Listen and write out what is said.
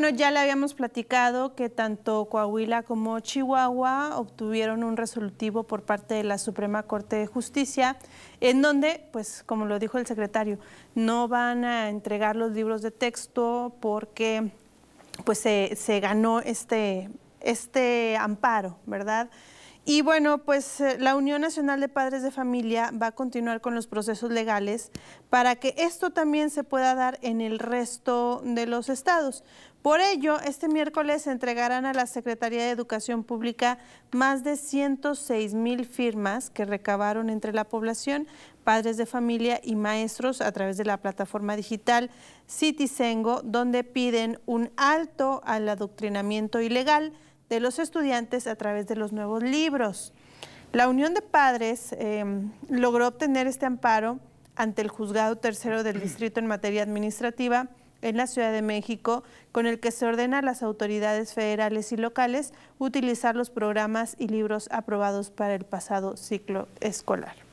Bueno, ya le habíamos platicado que tanto Coahuila como Chihuahua obtuvieron un resolutivo por parte de la Suprema Corte de Justicia, en donde, pues como lo dijo el secretario, no van a entregar los libros de texto porque pues se, se ganó este, este amparo, ¿verdad? Y bueno, pues eh, la Unión Nacional de Padres de Familia va a continuar con los procesos legales para que esto también se pueda dar en el resto de los estados. Por ello, este miércoles se entregarán a la Secretaría de Educación Pública más de 106 mil firmas que recabaron entre la población, padres de familia y maestros a través de la plataforma digital Citizengo, donde piden un alto al adoctrinamiento ilegal de los estudiantes a través de los nuevos libros. La Unión de Padres em, logró obtener este amparo ante el Juzgado Tercero del Distrito en materia administrativa en la Ciudad de México, con el que se ordena a las autoridades federales y locales utilizar los programas y libros aprobados para el pasado ciclo escolar.